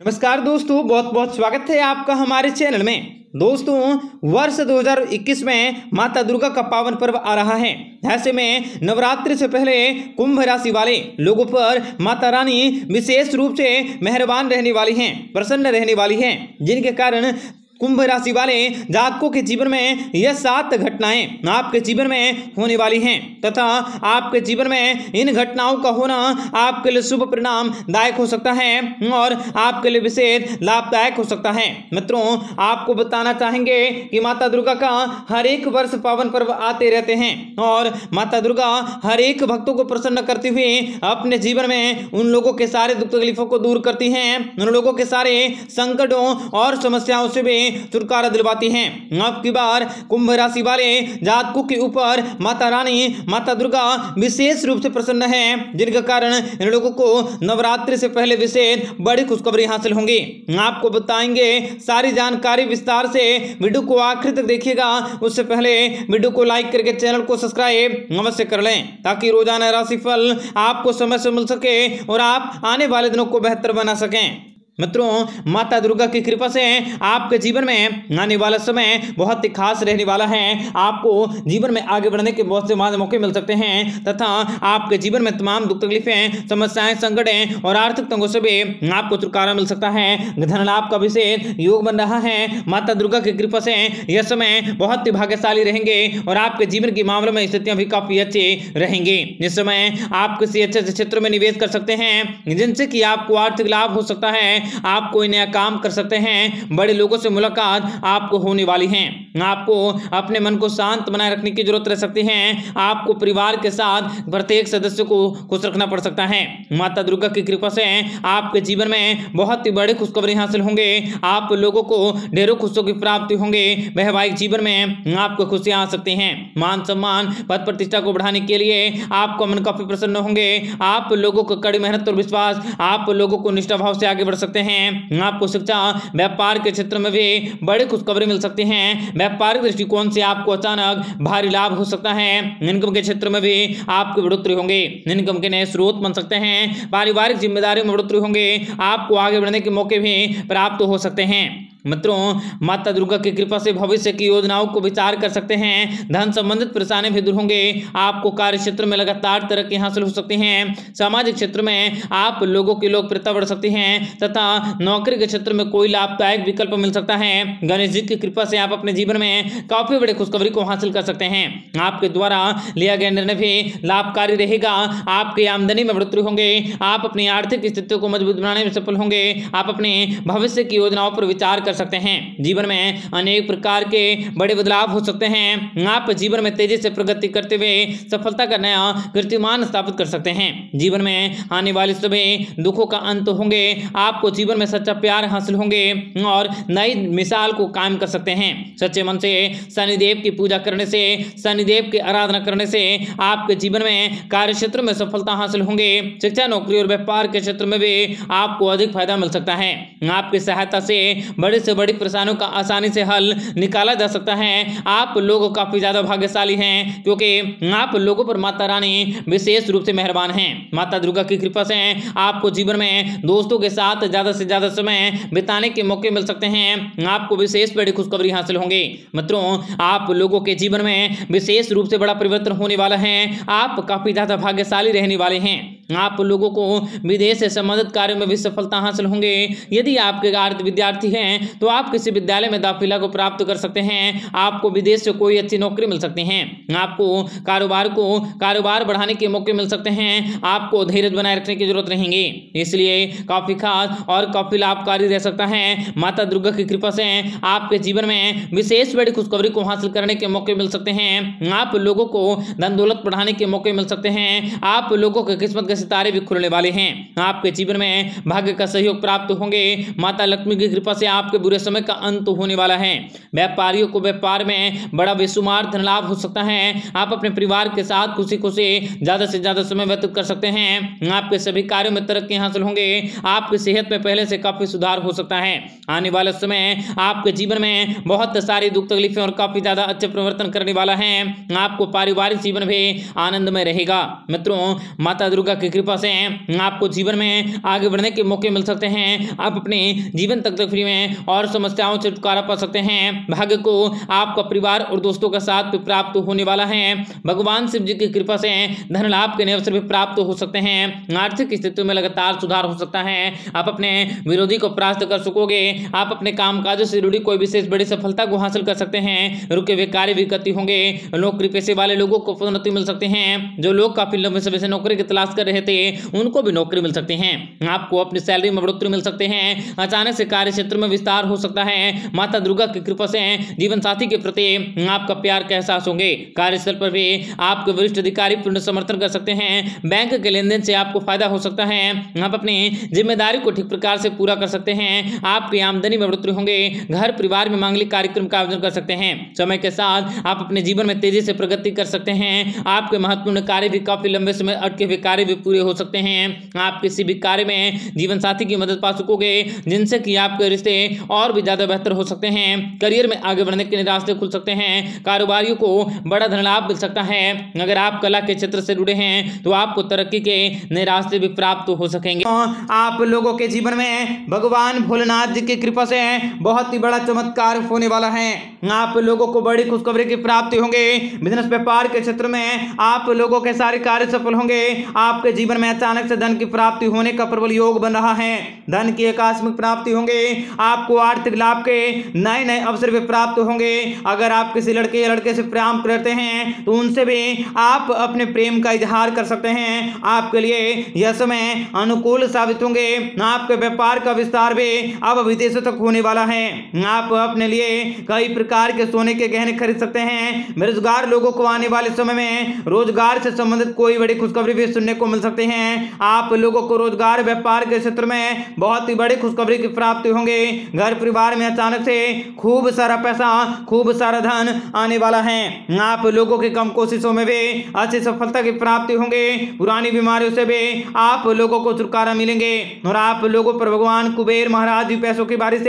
नमस्कार दोस्तों बहुत बहुत स्वागत है आपका हमारे चैनल में। दोस्तों, वर्ष 2021 में माता दुर्गा का पावन पर्व आ रहा है। ऐसे में नवरात्रि से पहले कुंभ राशि वाले लोगों पर माता रानी विशेष रूप से मेहरबान रहने वाली हैं, प्रसन्न रहने वाली हैं, जिनके कारण कुंभ राशि वाले जातकों के जीवन में यह सात घटनाएँ आपके जीवन में होने वाली हैं। तथा आपके जीवन में इन घटनाओं का होना आपके लिए शुभ परिणाम दायक हो सकता है और आपके लिए विशेष लाभदायक हो सकता है। मित्रों, आपको बताना चाहेंगे कि माता दुर्गा का हर एक वर्ष पावन पर्व आते रहते हैं और माता दुर्गा हर एक भक्तों को प्रसन्न करती हुई अपने जीवन में उन लोगों के सारे दुख तकलीफों को दूर करती हैं। उन लोगों के सारे संकटों और समस्याओं से भी छुटकारा दिलवाती हैं। अब की बार कुंभ राशि वाले जातकों के ऊपर माता रानी, माता दुर्गा विशेष रूप से प्रसन्न है, जिनके कारण इन लोगों को नवरात्रि से पहले विशेष बड़ी खुशखबरी हासिल होंगी। आपको बताएँगे, सारी जानकारी विस्तार से वीडियो को आखिर तक देखिएगा। उससे पहले वीडियो को लाइक करके चैनल को सब्सक्राइब अवश्य कर लें, ताकि रोज़ाना राशिफल आपको समय से मिल सके और आप आने वाले दिनों को बेहतर बना सकें। मित्रों, माता दुर्गा की कृपा से आपके जीवन में आने वाला समय बहुत ही खास रहने वाला है। आपको जीवन में आगे बढ़ने के बहुत से मौके मिल सकते हैं तथा आपके जीवन में तमाम दुख तकलीफें, समस्याएँ, संकटें और आर्थिक तंगों से भी आपको छुटकारा मिल सकता है। धन लाभ का विशेष योग बन रहा है। माता दुर्गा की कृपा से यह समय बहुत ही भाग्यशाली रहेंगे और आपके जीवन के मामले में स्थितियाँ भी काफ़ी अच्छी रहेंगे। इस समय आप किसी अच्छे क्षेत्र में निवेश कर सकते हैं, जिनसे कि आपको आर्थिक लाभ हो सकता है। आप कोई नया काम कर सकते हैं। बड़े लोगों से मुलाकात आपको होने वाली है। आपको अपने मन को शांत बनाए रखने की ज़रूरत रह सकती है। आपको परिवार के साथ प्रत्येक सदस्य को खुश रखना पड़ सकता है। माता दुर्गा की कृपा से आपके जीवन में बहुत ही बड़े खुशखबरी हासिल होंगे। आप लोगों को ढेरों खुशियों की प्राप्ति होंगे। वैवाहिक जीवन में आपको खुशियाँ आ सकती हैं। मान सम्मान, पद प्रतिष्ठा को बढ़ाने के लिए आपको मन काफ़ी प्रसन्न होंगे। आप लोगों को कड़ी मेहनत और विश्वास, आप लोगों को निष्ठा भाव से आगे बढ़ सकते हैं हैं। आपको शिक्षा, व्यापार के क्षेत्र में भी बड़ी खुशखबरी मिल सकती हैं। व्यापारिक दृष्टिकोण से आपको अचानक भारी लाभ हो सकता है। इनकम के क्षेत्र में भी आपको बढ़ोतरी होंगे। इनकम के नए स्रोत बन सकते हैं। पारिवारिक जिम्मेदारियों में बढ़ोतरी होंगे। आपको आगे बढ़ने के मौके भी प्राप्त हो सकते हैं। मित्रों, माता दुर्गा की कृपा से भविष्य की योजनाओं को विचार कर सकते हैं। धन संबंधित परेशानी भी दूर होंगे। आपको कार्य क्षेत्र में लगातार तरक्की हासिल हो सकती है। सामाजिक क्षेत्र में आप लोगों की लोकप्रियता बढ़ सकती है तथा नौकरी के क्षेत्र में कोई लाभदायक विकल्प मिल सकता है। गणेश जी की कृपा से आप अपने जीवन में काफ़ी बड़े खुशखबरी को हासिल कर सकते हैं। आपके द्वारा लिया गया निर्णय भी लाभकारी रहेगा। आपकी आमदनी में बढ़ोतरी होंगे। आप अपनी आर्थिक स्थितियों को मज़बूत बनाने में सफल होंगे। आप अपने भविष्य की योजनाओं पर विचार कर सकते हैं। जीवन में अनेक प्रकार के बड़े बदलाव हो सकते हैं। आप जीवन में तेज़ी से प्रगति करते हुए सफलता का नया कीर्तिमान स्थापित कर सकते हैं। जीवन में आने वाले सभी दुखों का अंत होंगे। आपको जीवन में सच्चा प्यार हासिल होंगे और नई मिसाल को कायम कर सकते हैं। सच्चे मन से, शनिदेव की पूजा करने से, शनिदेव की आराधना करने से आपके जीवन में कार्य क्षेत्र में सफलता हासिल होंगे। शिक्षा, नौकरी और व्यापार के क्षेत्र में भी आपको अधिक फ़ायदा मिल सकता है। आपकी सहायता से बड़े बड़ी से, बड़ी परेशानियों का आसानी से हल निकाला जा सकता है। आप लोग काफ़ी ज़्यादा भाग्यशाली हैं, क्योंकि आप लोगों पर माता रानी विशेष रूप से मेहरबान हैं। माता दुर्गा की कृपा से आपको जीवन में दोस्तों के साथ ज़्यादा से ज़्यादा समय बिताने के मौके मिल सकते हैं। आपको विशेष बड़ी खुशखबरी हासिल होंगे। मित्रों, आप लोगों के जीवन में विशेष रूप से बड़ा परिवर्तन होने वाला है। आप काफ़ी ज़्यादा भाग्यशाली रहने वाले हैं। आप लोगों को विदेश से संबंधित कार्यों में भी सफलता हासिल होंगे। यदि आपके विद्यार्थी हैं तो आप किसी विद्यालय में दाखिला को प्राप्त कर सकते हैं। आपको विदेश से कोई अच्छी नौकरी मिल सकती है। आपको कारोबार को कारोबार बढ़ाने के मौके मिल सकते हैं। आपको धैर्य बनाए रखने की ज़रूरत रहेंगी। इसलिए काफ़ी खास और काफ़ी लाभकारी रह सकता है। माता दुर्गा की कृपा से आपके जीवन में विशेष बड़ी खुशखबरी को हासिल करने के मौके मिल सकते हैं। आप लोगों को धन दौलत बढ़ाने के मौके मिल सकते हैं। आप लोगों के किस्मत के सितारे भी खुलने वाले हैं। आपके जीवन में भाग्य का सहयोग प्राप्त होंगे। माता लक्ष्मी की कृपा से आपके बुरे समय का अंत होने वाला है। व्यापारियों को व्यापार में बड़ा बेशुमार धन लाभ हो सकता है। आप अपने परिवार के साथ खुशी खुशी ज़्यादा से ज़्यादा समय व्यतीत कर सकते हैं। आपके सभी कार्यों में तरक्की हासिल होंगे। आपकी सेहत में पहले से काफ़ी सुधार हो सकता है। आने वाले समय आपके जीवन में बहुत सारी दुख तकलीफें और काफ़ी ज़्यादा अच्छे परिवर्तन करने वाला है। आपको पारिवारिक जीवन भी आनंद में रहेगा। मित्रों, माता दुर्गा की की कृपा से आपको जीवन में आगे बढ़ने के मौके मिल सकते हैं, आप अपने जीवन तक तकलीफ़ में और समस्याओं से छुटकारा पा सकते हैं, भाग्य को आपका परिवार और दोस्तों का साथ भी प्राप्त होने वाला है, भगवान शिव जी की कृपा से धन लाभ के अवसर भी प्राप्त हो सकते हैं, आर्थिक स्थिति में लगातार सुधार हो सकता है, आप अपने विरोधी को परास्त कर सकोगे, आप अपने काम काज से जुड़ी कोई विशेष बड़ी सफलता को हासिल कर सकते हैं, रुके हुए कार्य भी गति होंगे नौकरी पेशे वाले लोगों को पदोन्नति मिल सकते हैं, जो लोग काफ़ी लंबे समय से नौकरी की तलाश कर रहे थे, उनको भी नौकरी मिल सकती है। आपको अपनी सैलरी में बढ़ोतरी मिल सकते हैं। अचानक से कार्य क्षेत्र में विस्तार हो सकता है। माता दुर्गा की कृपा से जीवन साथी के प्रति आपका प्यार का एहसास होंगे। कार्यस्थल पर भी आपके वरिष्ठ अधिकारी पूर्ण समर्थन कर सकते हैं। बैंक के लेन से आपको फ़ायदा हो सकता है। आप अपनी ज़िम्मेदारी को ठीक प्रकार से पूरा कर सकते हैं। आपकी आमदनी में बढ़ोतरी होंगे। घर परिवार में मांगलिक कार्यक्रम का आयोजन कर सकते हैं। समय के साथ आप अपने जीवन में तेज़ी से प्रगति कर सकते हैं। आपके महत्वपूर्ण कार्य भी काफ़ी लंबे समय अटके हुए कार्य भी पूरे हो सकते हैं। आप किसी भी कार्य में जीवन साथी की मदद पा सकोगे, जिनसे कि आपके रिश्ते और भी ज़्यादा बेहतर हो सकते हैं। करियर में आगे बढ़ने के रास्ते खुल सकते हैं। कारोबारियों को बड़ा धन लाभ मिल सकता है। अगर आप कला के क्षेत्र से जुड़े हैं तो आपको तरक्की के नए रास्ते भी प्राप्त हो सकेंगे। आप लोगों के जीवन में भगवान भोलेनाथ जी की कृपा से बहुत ही बड़ा चमत्कार होने वाला है। आप लोगों को बड़ी खुशखबरी की प्राप्ति होंगे। बिज़नेस व्यापार के क्षेत्र में आप लोगों के सारे कार्य सफल होंगे। आपके जीवन में अचानक से धन की प्राप्ति होने का प्रबल योग बन रहा है। धन की आकस्मिक प्राप्ति होंगे, आपको आर्थिक लाभ के नए नए अवसर भी प्राप्त होंगे। अगर आप किसी लड़के या लड़के से प्रेम करते हैं तो उनसे भी आप अपने प्रेम का इजहार कर सकते हैं। आपके लिए यह समय अनुकूल साबित होंगे। आपके व्यापार का विस्तार भी अब विदेशों तक होने वाला है। आप अपने लिए कई प्रकार के सोने के गहने खरीद सकते हैं। बेरोजगार लोगों को आने वाले समय में रोज़गार से संबंधित कोई बड़ी खुशखबरी भी सुनने को मिल सकते हैं, आप लोगों को रोज़गार, व्यापार के क्षेत्र में बहुत ही बड़ी खुशखबरी की प्राप्ति होंगे। घर परिवार में अचानक से खूब सारा पैसा, खूब सारा धन आने वाला है। आप लोगों की कम कोशिशों में भी अच्छी सफलता की प्राप्ति होंगे। पुरानी बीमारियों से भी आप लोगों को छुटकारा मिलेंगे और आप लोगों पर भगवान कुबेर महाराज भी पैसों की बारिश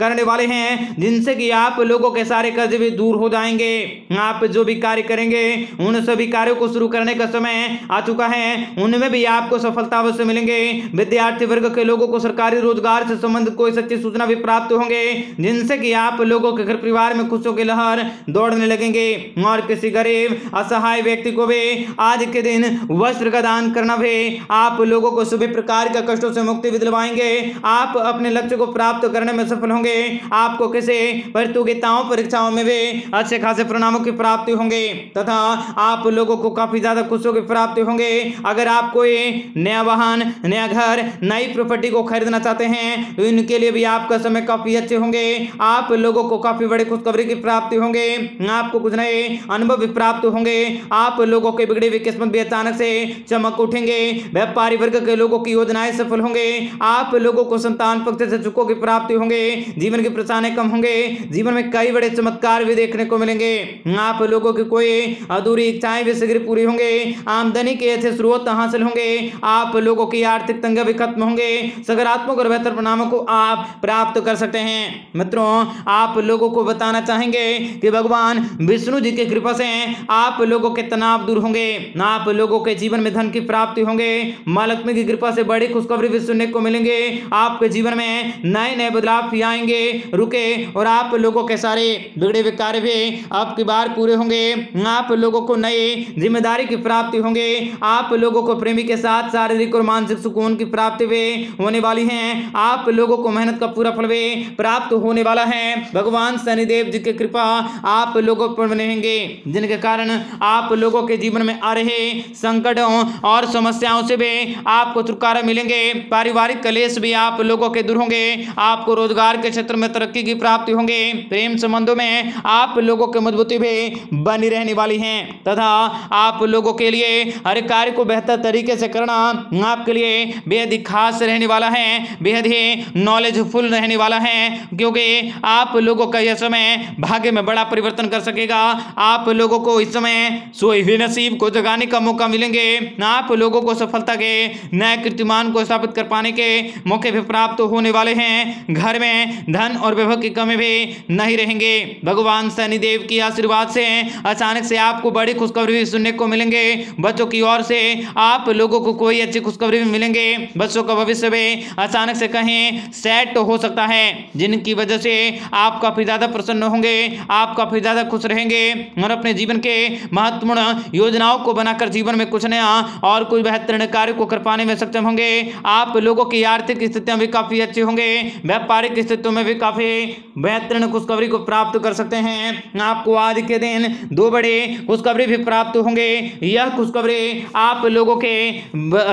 करने वाले हैं, जिनसे कि आप लोगों के सारे कर्ज भी दूर हो जाएँगे। आप जो भी कार्य करेंगे, उन सभी कार्यों को शुरू करने का समय आ चुका है। उनमें भी आपको सफलता अवश्य मिलेंगे। विद्यार्थी वर्ग के लोगों को सरकारी रोज़गार से संबंधित कोई सच्ची सूचना भी प्राप्त होंगे, जिनसे कि आप लोगों के घर परिवार में खुशियों की लहर दौड़ने लगेंगे। और किसी गरीब, असहाय व्यक्ति को भी आज के दिन वस्त्र का दान करना भी आप लोगों को सभी प्रकार के कष्टों से मुक्ति भी दिलवाएँगे। आप अपने लक्ष्य को प्राप्त करने में सफल होंगे। आपको किसी प्रतियोगिताओं, परीक्षाओं में भी अच्छे खासे परिणामों की प्राप्ति होंगे, तथा आप लोगों को काफ़ी ज़्यादा खुशियों की प्राप्ति होंगे। अगर आप कोई नया वाहन, नया घर, नई प्रॉपर्टी को खरीदना चाहते हैं तो इनके लिए भी आपका समय काफ़ी अच्छे होंगे। आप लोगों को काफ़ी बड़ी खुशखबरी की प्राप्ति होंगे। आपको कुछ नए अनुभव भी प्राप्त होंगे। आप लोगों के बिगड़ी हुई किस्मत भी अचानक से चमक उठेंगे। व्यापारी वर्ग के लोगों की योजनाएँ सफल होंगे। आप लोगों को संतान पक्ष से सुखों की प्राप्ति होंगे। जीवन की परेशानी कम होंगे। जीवन में कई बड़े चमत्कार भी देखने को मिलेंगे। आप लोगों की कोई अधूरी इच्छाएँ भी शीघ्र पूरी होंगे। आमदनी के अच्छे स्रोत हासिल होंगे। आप लोगों की आर्थिक तंग भी खत्म होंगे। सकारात्मक और बेहतर परिणामों को आप प्राप्त कर सकते हैं। मित्रों, आप लोगों को बताना चाहेंगे कि भगवान विष्णु जी की कृपा से आप लोगों के तनाव दूर होंगे। आप लोगों के जीवन में धन की प्राप्ति होंगे। माँ लक्ष्मी की कृपा से बड़ी खुशखबरी भी सुनने को मिलेंगे। आपके जीवन में नए नए बदलाव भी आएँगे। रुके और आप लोगों के सारे बिगड़े हुए कार्य भी आपकी बार पूरे होंगे। आप लोगों को नए ज़िम्मेदारी की प्राप्ति होंगे। आप लोगों को प्रेमी के साथ शारीरिक और मानसिक सुकून की प्राप्ति भी होने वाली है। आप लोगों को मेहनत का पूरा फल भी प्राप्त होने वाला है। भगवान शनिदेव जी की कृपा आप लोगों पर रहेंगे जिनके कारण आप लोगों के जीवन में आ रहे संकटों और समस्याओं से भी आपको छुटकारा मिलेंगे। पारिवारिक कलेश भी आप लोगों के दूर होंगे। आपको रोज़गार के क्षेत्र में तरक्की की प्राप्ति होंगे। प्रेम संबंधों में आप लोगों की मजबूती भी बनी रहने वाली है। तथा आप लोगों के लिए हर कार्य को बेहतर तरीके से करना आपके लिए बेहद ही खास रहने वाला है, बेहद ही नॉलेजफुल रहने वाला है, क्योंकि आप लोगों का यह समय भाग्य में बड़ा परिवर्तन कर सकेगा। आप लोगों को इस समय हुए नसीब को जगाने का मौका मिलेंगे। आप लोगों को सफलता के नए कीर्तिमान को स्थापित कर पाने के मौके भी प्राप्त होने वाले हैं। घर में धन और विभव की कमी भी नहीं रहेंगे। भगवान शनिदेव की आशीर्वाद से अचानक से आपको बड़ी खुशखबरी सुनने को मिलेंगे। बच्चों की ओर से आप लोगों को कोई अच्छी खुशखबरी भी मिलेंगे, बच्चों का भविष्य में अचानक से कहें सेट हो सकता है, जिनकी वजह से आप काफ़ी ज़्यादा प्रसन्न होंगे आप काफ़ी ज़्यादा खुश रहेंगे और अपने जीवन के महत्वपूर्ण योजनाओं को बनाकर जीवन में कुछ नया और कोई बेहतरीन कार्य को कर पाने में सक्षम होंगे। आप लोगों की आर्थिक स्थितियाँ भी काफ़ी अच्छी होंगे, व्यापारिक स्थितियों में भी काफ़ी बेहतरीन खुशखबरी को प्राप्त कर सकते हैं। आपको आज के दिन दो बड़े खुशखबरी भी प्राप्त होंगे। यह खुशखबरी आप लोगों के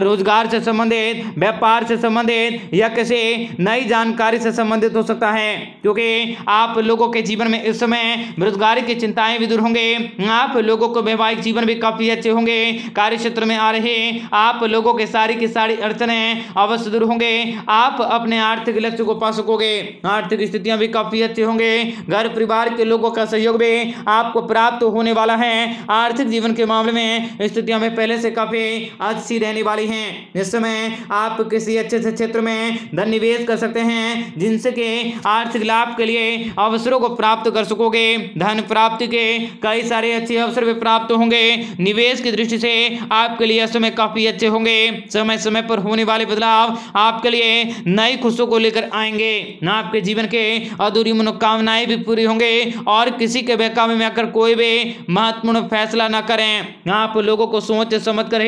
रोज़गार से संबंधित, व्यापार से संबंधित, या किसी नई जानकारी से संबंधित हो सकता है। क्योंकि आप लोगों के जीवन में इस समय बेरोजगारी की चिंताएँ भी दूर होंगे, आप लोगों को वैवाहिक जीवन भी काफ़ी अच्छे होंगे कार्य क्षेत्र में आ रहे, आप लोगों के सारी की सारी अड़चने अवश्य दूर होंगे, आप अपने आर्थिक लक्ष्य को पा सकोगे, आर्थिक स्थितियाँ भी काफ़ी अच्छे होंगे, घर परिवार के लोगों का सहयोग भी आपको प्राप्त होने वाला है। आर्थिक जीवन के मामले में स्थितियाँ में पहले से काफ़ी अच्छी रहने वाली है। इस समय आप किसी अच्छे से क्षेत्र में धन निवेश कर सकते हैं, जिनसे के आर्थिक लाभ के लिए अवसरों को प्राप्त कर सकोगे। धन प्राप्ति के कई सारे अच्छे अवसर भी प्राप्त होंगे। निवेश की दृष्टि से आपके लिए समय काफ़ी अच्छे होंगे। समय समय पर होने वाले बदलाव आपके लिए नई खुशियों को लेकर आएँगे। ना आपके जीवन के अधूरी मनोकामनाएँ भी पूरी होंगे और किसी के बहकावे में आकर कोई भी महत्वपूर्ण फैसला ना करें। आप लोगों को सोच समझ कर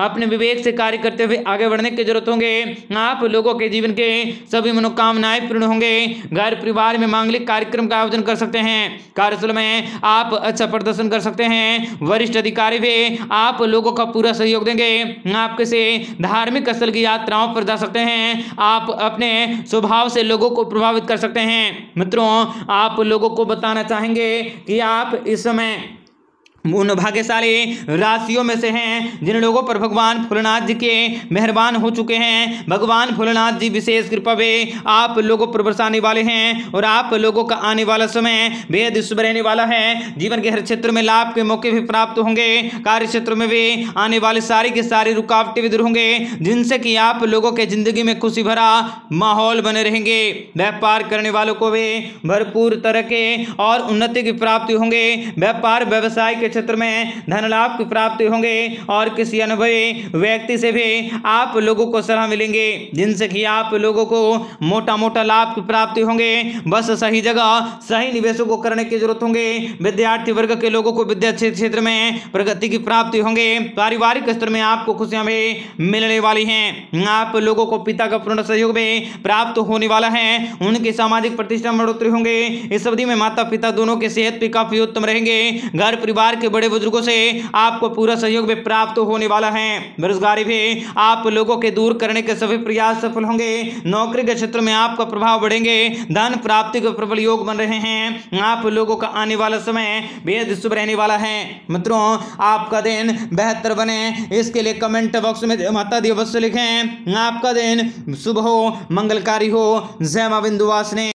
अपने विवेक से कार्य करते हुए आगे बढ़ने की ज़रूरत होंगे। आप लोगों के जीवन के सभी मनोकामनाएँ पूर्ण होंगे। घर परिवार में मांगलिक कार्यक्रम का आयोजन कर सकते हैं। कार्यस्थल में आप अच्छा प्रदर्शन कर सकते हैं। वरिष्ठ अधिकारी भी आप लोगों का पूरा सहयोग देंगे। आप किसी धार्मिक स्थल की यात्राओं पर जा सकते हैं। आप अपने स्वभाव से लोगों को प्रभावित कर सकते हैं। मित्रों, आप लोगों को बताना चाहेंगे कि आप इस समय उन भाग्यशाली राशियों में से हैं, जिन लोगों पर भगवान भोलेनाथ जी के मेहरबान हो चुके हैं। भगवान भोलेनाथ जी, विशेष कृपा वे आप लोगों पर बरसाने वाले हैं और आप लोगों का आने वाला समय बेहद शुभ रहने वाला है। जीवन के हर क्षेत्र में लाभ के मौके भी प्राप्त होंगे। कार्य क्षेत्र में भी आने वाले सारी के सारी रुकावटें भी दूर होंगे, जिनसे कि आप लोगों के ज़िंदगी में खुशी भरा माहौल बने रहेंगे। व्यापार करने वालों को भी भरपूर तरह के और उन्नति की प्राप्ति होंगे। व्यापार, व्यवसाय के क्षेत्र में धन लाभ की प्राप्ति होंगे और किसी अनुभवी व्यक्ति से भी आप लोगों को सलाह मिलेंगे, जिनसे कि आप लोगों को मोटा मोटा लाभ की प्राप्ति होंगे। बस सही जगह, सही निवेशों को करने की ज़रूरत होंगे। विद्यार्थी वर्ग के लोगों को विद्या क्षेत्र में प्रगति की प्राप्ति होंगे। पारिवारिक स्तर में आपको खुशियाँ भी मिलने वाली हैं। आप लोगों को पिता का पूर्ण सहयोग भी प्राप्त होने वाला है। उनकी सामाजिक प्रतिष्ठा में बढ़ोतरी होंगे। इस अवधि में माता पिता दोनों के सेहत भी काफ़ी उत्तम रहेंगे। घर परिवार के बड़े बुज़ुर्गों से आपको पूरा सहयोग भी प्राप्त होने वाला है। बेरोजगारी भी आप लोगों के दूर करने के सभी प्रयास सफल होंगे। नौकरी के क्षेत्र में आपका प्रभाव बढ़ेंगे। धन प्राप्ति के प्रबल योग बन रहे हैं। आप लोगों का आने वाला समय बेहद शुभ रहने वाला है। मित्रों, आपका दिन बेहतर बने। इसके लिए कमेंट बॉक्स में माता दी अवश्य लिखें। आपका दिन शुभ हो, मंगलकारी हो। जय माँ बिंदुवास ने